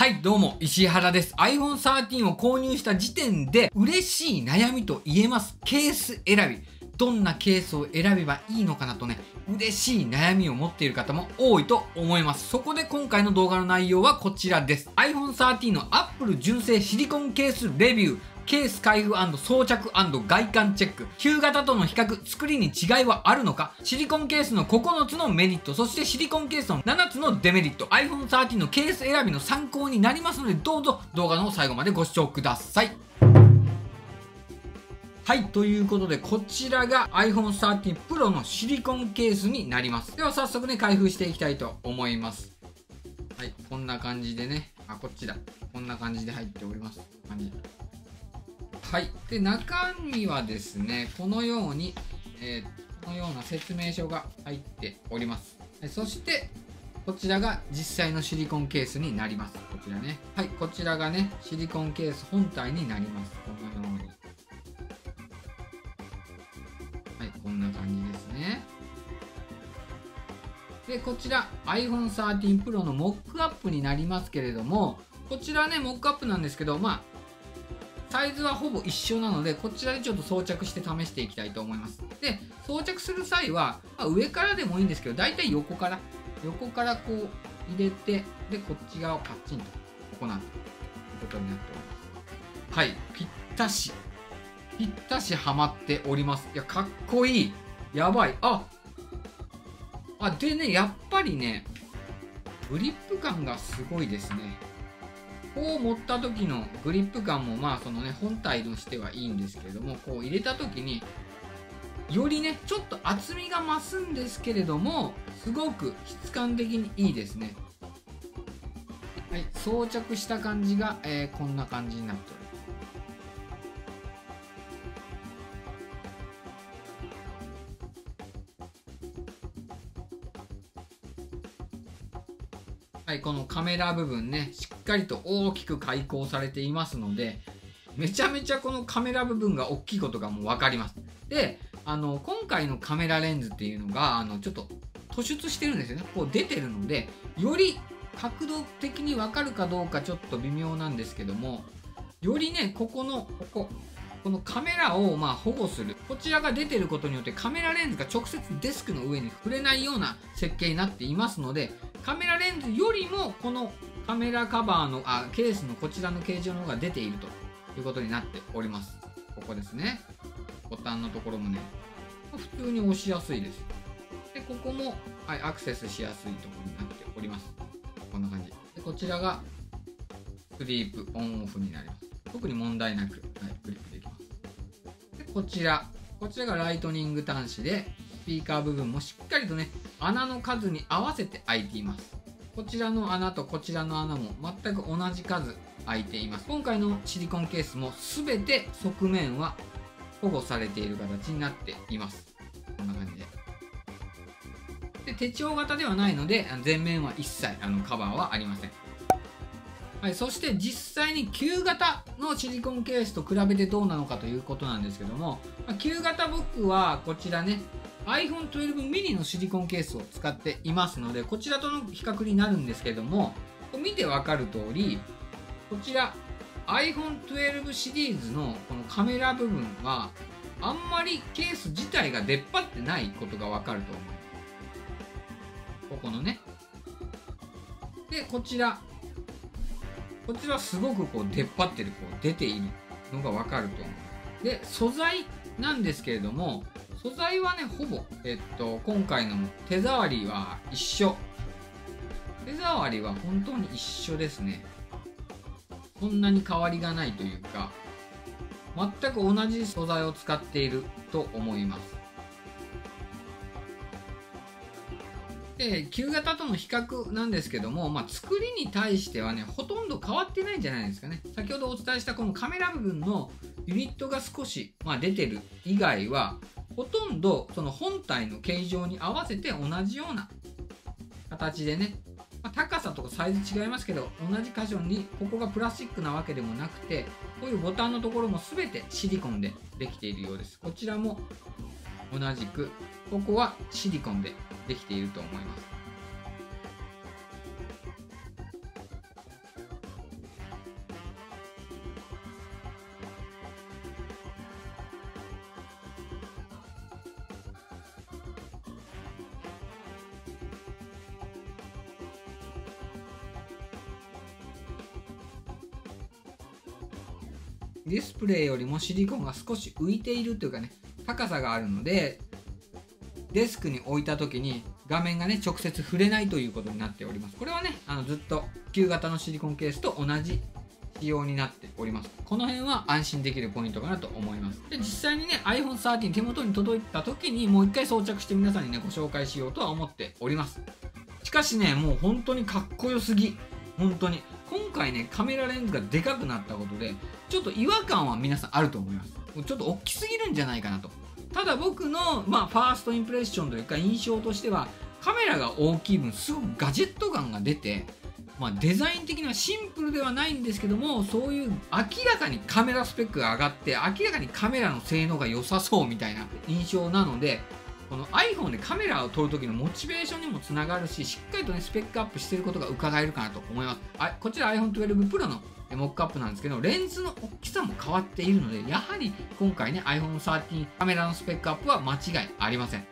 はい、どうも、石原です。iPhone 13を購入した時点で、嬉しい悩みと言えます。ケース選び。どんなケースを選べばいいのかなとね、嬉しい悩みを持っている方も多いと思います。そこで今回の動画の内容はこちらです。iPhone 13の Apple 純正シリコンケースレビュー。ケース開封装着外観チェック。旧型との比較、作りに違いはあるのか？シリコンケースの9つのメリット、そしてシリコンケースの7つのデメリット。iPhone 13のケース選びの参考になりますので、どうぞ動画の最後までご視聴ください。はい、ということで、こちらが iPhone 13 Pro のシリコンケースになります。では早速ね、開封していきたいと思います。はい、こんな感じでね、あ、こっちだ。こんな感じで入っております。感じはい。で、中身はですね、このように、えー、このような説明書が入っております。そして、こちらが実際のシリコンケースになります。こちらね。はい、こちらがね、シリコンケース本体になります。このように。はい、こんな感じですね。で、こちら iPhone 13 Pro のモックアップになりますけれども、こちらね、モックアップなんですけど、まあ、サイズはほぼ一緒なので、こちらでちょっと装着して試していきたいと思います。で、装着する際は、まあ、上からでもいいんですけど、大体横から、横からこう入れて、で、こっち側をパッチンと行うということになっております。はい、ぴったし。ぴったしはまっております。いや、かっこいい。やばい。ああ、でね、やっぱりね、グリップ感がすごいですね。こう持った時のグリップ感もまあそのね本体としてはいいんですけれどもこう入れた時によりねちょっと厚みが増すんですけれどもすごく質感的にいいですね。はい装着した感じが、えー、こんな感じになっております。はい、このカメラ部分ね、しっかりと大きく開口されていますので、めちゃめちゃこのカメラ部分が大きいことがもう分かります。で、あの、今回のカメラレンズっていうのが、あの、ちょっと突出してるんですよね。こう出てるので、より角度的に分かるかどうかちょっと微妙なんですけども、よりね、ここの、ここ、このカメラをま保護する。こちらが出てることによってカメラレンズが直接デスクの上に触れないような設計になっていますので、カメラレンズよりもこのカメラカバーのあケースのこちらの形状の方が出ているということになっております。ここですね。ボタンのところもね、普通に押しやすいです。で、ここも、はい、アクセスしやすいところになっております。こんな感じ。で、こちらがスリープオンオフになります。特に問題なく、はい、クリックできます。で、こちら。こちらがライトニング端子で、スピーカー部分もしっかりとね、穴の数に合わせて開いています。こちらの穴とこちらの穴も全く同じ数開いています。今回のシリコンケースも全て側面は保護されている形になっています。こんな感じで。で手帳型ではないので、前面は一切あのカバーはありません。はい、そして実際に旧型のシリコンケースと比べてどうなのかということなんですけども、ま、旧型僕はこちらね iPhone 12 mini のシリコンケースを使っていますのでこちらとの比較になるんですけども見てわかる通りこちら iPhone 12シリーズのこのカメラ部分はあんまりケース自体が出っ張ってないことがわかると思います。ここのね。でこちら。こちらすごくこう出っ張ってるこう出ているのがわかると思う。で素材なんですけれども素材はねほぼ、えっと、今回の手触りは一緒。手触りは本当に一緒ですね。そんなに変わりがないというか全く同じ素材を使っていると思います。で旧型との比較なんですけども、まあ、作りに対してはねほとんど変わってないんじゃないですかね。先ほどお伝えしたこのカメラ部分のユニットが少し、まあ、出てる以外はほとんどその本体の形状に合わせて同じような形でね、まあ、高さとかサイズ違いますけど同じ箇所にここがプラスチックなわけでもなくてこういうボタンのところも全てシリコンでできているようです。こちらも同じくここはシリコンでできていると思います。ディスプレイよりもシリコンが少し浮いているというかね高さがあるのでデスクに置いた時に画面がね直接触れないということになっております。これはねあのずっと旧型のシリコンケースと同じ仕様になっております。この辺は安心できるポイントかなと思います。で実際にね iPhone13 手元に届いた時にもう一回装着して皆さんにねご紹介しようとは思っております。しかしねもう本当にかっこよすぎ。本当に。今回ねカメラレンズがでかくなったことでちょっと違和感は皆さんあると思います。ちょっと大きすぎるんじゃないかなと。ただ僕の、まあ、ファーストインプレッションというか印象としてはカメラが大きい分すごくガジェット感が出て、まあ、デザイン的にはシンプルではないんですけどもそういう明らかにカメラスペックが上がって明らかにカメラの性能が良さそうみたいな印象なのでこの iPhone でカメラを撮る時のモチベーションにもつながるししっかりとねスペックアップしてることが伺えるかなと思います。あこちら iPhone12 Pro のモックアップなんですけどレンズの大きさも変わっているのでやはり今回ね iPhone13 カメラのスペックアップは間違いありません。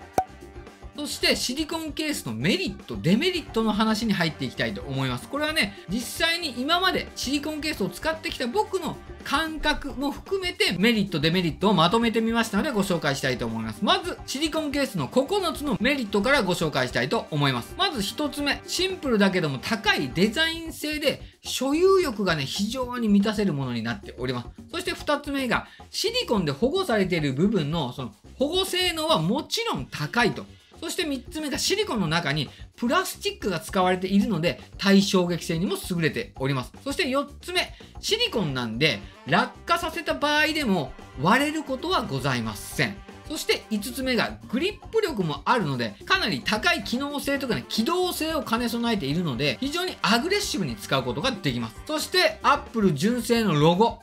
そしてシリコンケースのメリット、デメリットの話に入っていきたいと思います。これはね、実際に今までシリコンケースを使ってきた僕の感覚も含めてメリット、デメリットをまとめてみましたのでご紹介したいと思います。まず、シリコンケースの9つのメリットからご紹介したいと思います。まず1つ目、シンプルだけども高いデザイン性で所有欲がね、非常に満たせるものになっております。そして2つ目が、シリコンで保護されている部分のその保護性能はもちろん高いと。そして3つ目がシリコンの中にプラスチックが使われているので耐衝撃性にも優れております。そして4つ目、シリコンなんで落下させた場合でも割れることはございません。そして5つ目がグリップ力もあるのでかなり高い機能性とかね機動性を兼ね備えているので非常にアグレッシブに使うことができます。そして Apple 純正のロゴ。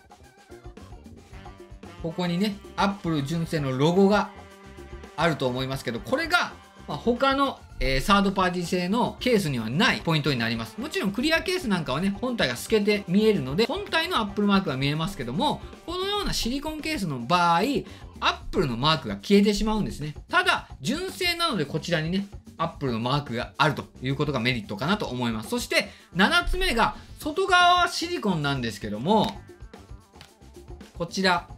ここにね Apple 純正のロゴがあると思いますけどこれがまあ、他の、えー、サードパーティー製のケースにはないポイントになります。もちろんクリアケースなんかはね、本体が透けて見えるので、本体のアップルマークが見えますけども、このようなシリコンケースの場合、アップルのマークが消えてしまうんですね。ただ、純正なのでこちらにね、アップルのマークがあるということがメリットかなと思います。そして、7つ目が、外側はシリコンなんですけども、こちら、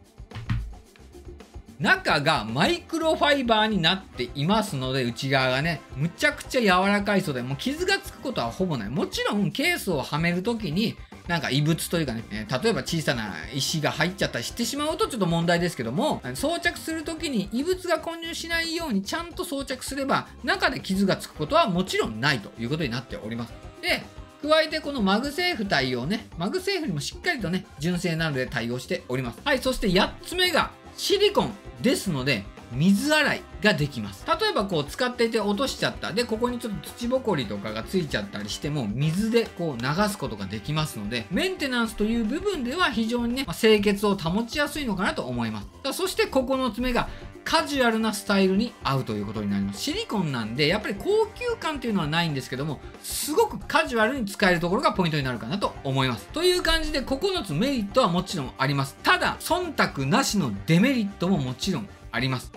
中がマイクロファイバーになっていますので、内側がね、むちゃくちゃ柔らかい素材、もう傷がつくことはほぼない。もちろんケースをはめるときに、なんか異物というかね、例えば小さな石が入っちゃったりしてしまうとちょっと問題ですけども、装着するときに異物が混入しないようにちゃんと装着すれば、中で傷がつくことはもちろんないということになっております。で、加えてこのマグセーフ対応ね、マグセーフにもしっかりとね、純正なので対応しております。はい、そして8つ目が、シリコンですので水洗いができます。例えばこう使ってて落としちゃった。でここにちょっと土ぼこりとかがついちゃったりしても水でこう流すことができますのでメンテナンスという部分では非常にね、ま清潔を保ちやすいのかなと思います。そして9つ目がカジュアルなスタイルに合うということになります。シリコンなんでやっぱり高級感っていうのはないんですけどもすごくカジュアルに使えるところがポイントになるかなと思います。という感じで9つメリットはもちろんあります。ただ忖度なしのデメリットももちろんあります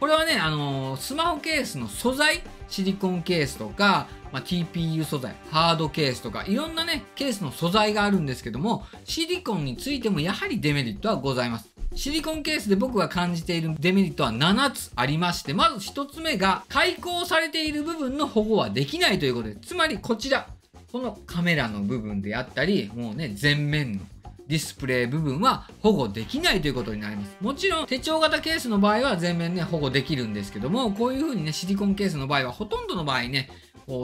これはね、あのー、スマホケースの素材シリコンケースとか、まあ、TPU 素材、ハードケースとか、いろんなね、ケースの素材があるんですけども、シリコンについてもやはりデメリットはございます。シリコンケースで僕が感じているデメリットは7つありまして、まず1つ目が、開口されている部分の保護はできないということで、つまりこちら、このカメラの部分であったり、もうね、前面のディスプレイ部分は保護できないということになります。もちろん手帳型ケースの場合は全面ね、保護できるんですけども、こういう風にね、シリコンケースの場合はほとんどの場合ね、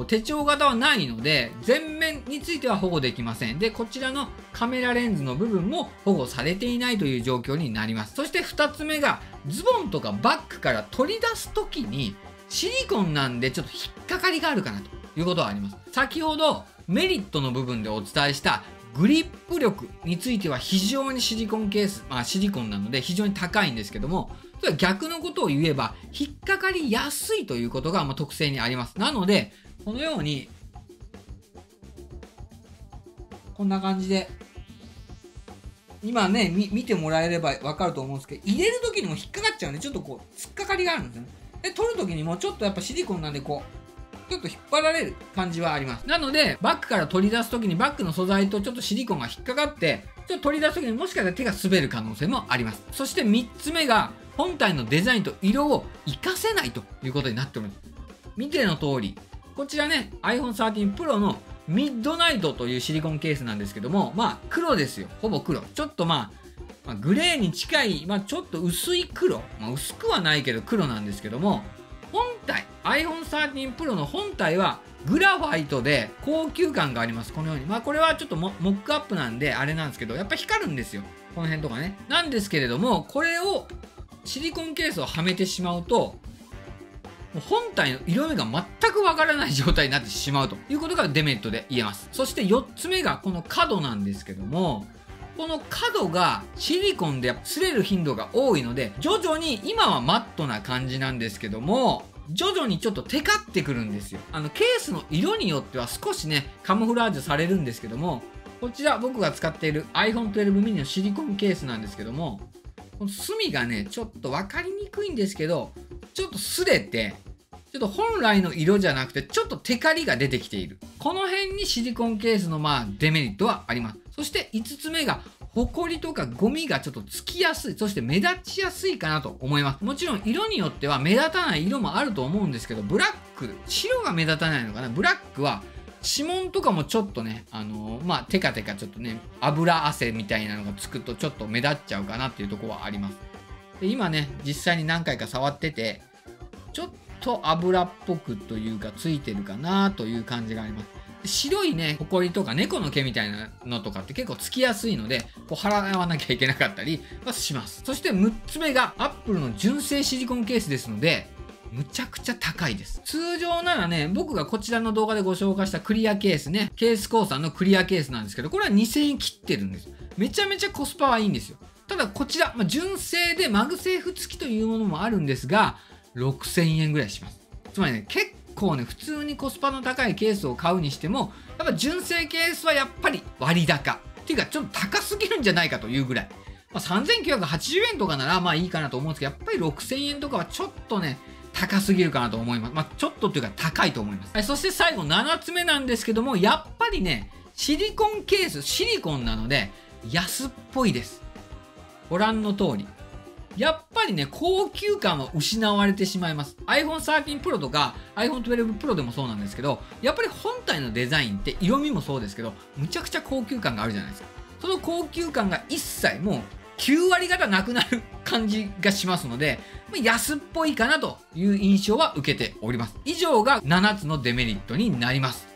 手帳型はないので、全面については保護できません。で、こちらのカメラレンズの部分も保護されていないという状況になります。そして2つ目が、ズボンとかバッグから取り出すときに、シリコンなんでちょっと引っかかりがあるかなということはあります。先ほどメリットの部分でお伝えしたグリップ力については非常にシリコンケース、まあ、シリコンなので非常に高いんですけども、それは逆のことを言えば、引っかかりやすいということがま特性にあります。なので、このように、こんな感じで、今ね、見てもらえればわかると思うんですけど、入れる時にも引っかかっちゃうんで、ちょっとこう、突っかかりがあるんですよね。で、取る時にもちょっとやっぱシリコンなんでこう、ちょっと引っ張られる感じはあります。なので、バッグから取り出す時にバッグの素材とちょっとシリコンが引っかかって、ちょっと取り出す時にもしかしたら手が滑る可能性もあります。そして3つ目が、本体のデザインと色を活かせないということになっております。見ての通り、こちらね、iPhone 13 Pro のミッドナイトというシリコンケースなんですけども、まあ黒ですよ。ほぼ黒。ちょっとまあ、まあ、グレーに近い、まあ、ちょっと薄い黒。まあ、薄くはないけど黒なんですけども、iPhone13 Pro の本体はグラファイトで高級感があります。このように。まあこれはちょっとモックアップなんであれなんですけど、やっぱ光るんですよ。この辺とかね。なんですけれども、これをシリコンケースをはめてしまうと、本体の色味が全くわからない状態になってしまうということがデメリットで言えます。そして4つ目がこの角なんですけども、この角がシリコンで擦れる頻度が多いので、徐々に今はマットな感じなんですけども、徐々にちょっとテカってくるんですよ。あの、ケースの色によっては少しね、カモフラージュされるんですけども、こちら僕が使っている iPhone 12 mini のシリコンケースなんですけども、この隅がね、ちょっと分かりにくいんですけど、ちょっと擦れて、ちょっと本来の色じゃなくて、ちょっとテカリが出てきている。この辺にシリコンケースのまあデメリットはあります。そして5つ目が、ホコリとかゴミがちょっとつきやすい、そして目立ちやすいかなと思います。もちろん色によっては目立たない色もあると思うんですけど、ブラック、白が目立たないのかなブラックは指紋とかもちょっとね、あのー、まあ、テカテカちょっとね、油汗みたいなのがつくとちょっと目立っちゃうかなっていうとこはあります。で、今ね、実際に何回か触ってて、ちょっと油っぽくというかついてるかなという感じがあります。白いね、ホコリとか猫の毛みたいなのとかって結構つきやすいので、こう払わなきゃいけなかったりはします。そして6つ目が Apple の純正シリコンケースですので、むちゃくちゃ高いです。通常ならね、僕がこちらの動画でご紹介したクリアケースね、ケースコーさんのクリアケースなんですけど、これは2000円切ってるんです。めちゃめちゃコスパはいいんですよ。ただこちら、まあ、純正でマグセーフ付きというものもあるんですが、6000円ぐらいします。つまりね、結構ね、普通にコスパの高いケースを買うにしても、やっぱ純正ケースはやっぱり割高。っていうか、ちょっと高すぎるんじゃないかというぐらい。まあ、3980円とかならまあいいかなと思うんですけど、やっぱり6000円とかはちょっとね、高すぎるかなと思います。まあ、ちょっとっていうか高いと思います。はい、そして最後7つ目なんですけども、やっぱりね、シリコンケース、シリコンなので安っぽいです。ご覧の通り。やっぱりね、高級感は失われてしまいます。iPhone 13 Pro とか iPhone 12 Pro でもそうなんですけど、やっぱり本体のデザインって色味もそうですけど、むちゃくちゃ高級感があるじゃないですか。その高級感が一切もう9割方なくなる感じがしますので、安っぽいかなという印象は受けております。以上が7つのデメリットになります。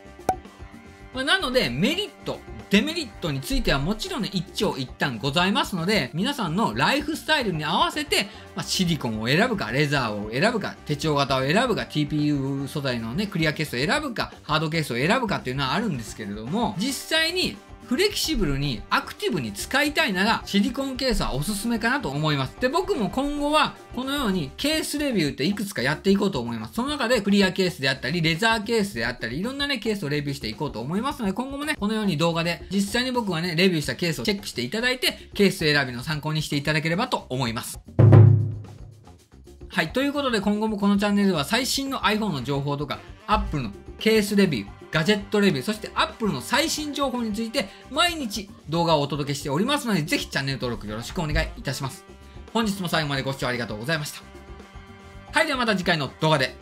なので、メリット、デメリットについてはもちろんね、一長一短ございますので、皆さんのライフスタイルに合わせて、まあ、シリコンを選ぶか、レザーを選ぶか、手帳型を選ぶか、TPU 素材のね、クリアケースを選ぶか、ハードケースを選ぶかっていうのはあるんですけれども、実際にフレキシブルにアクティブに使いたいならシリコンケースはおすすめかなと思います。で、僕も今後はこのようにケースレビューっていくつかやっていこうと思います。その中でクリアケースであったり、レザーケースであったり、いろんなね、ケースをレビューしていこうと思いますので、今後もね、このように動画で実際に僕がね、レビューしたケースをチェックしていただいて、ケース選びの参考にしていただければと思います。はい。ということで今後もこのチャンネルでは最新の iPhone の情報とか、Apple のケースレビュー、ガジェットレビュー、そして Apple の最新情報について毎日動画をお届けしておりますので、ぜひチャンネル登録よろしくお願いいたします。本日も最後までご視聴ありがとうございました。はい、ではまた次回の動画で